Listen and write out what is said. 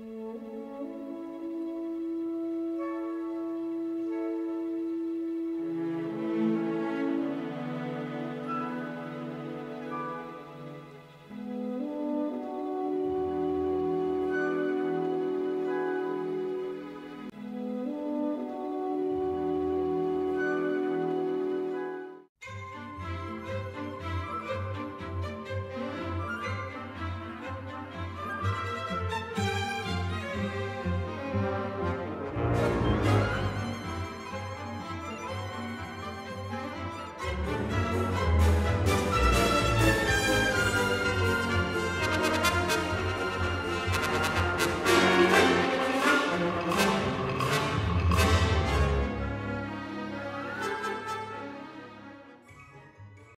Música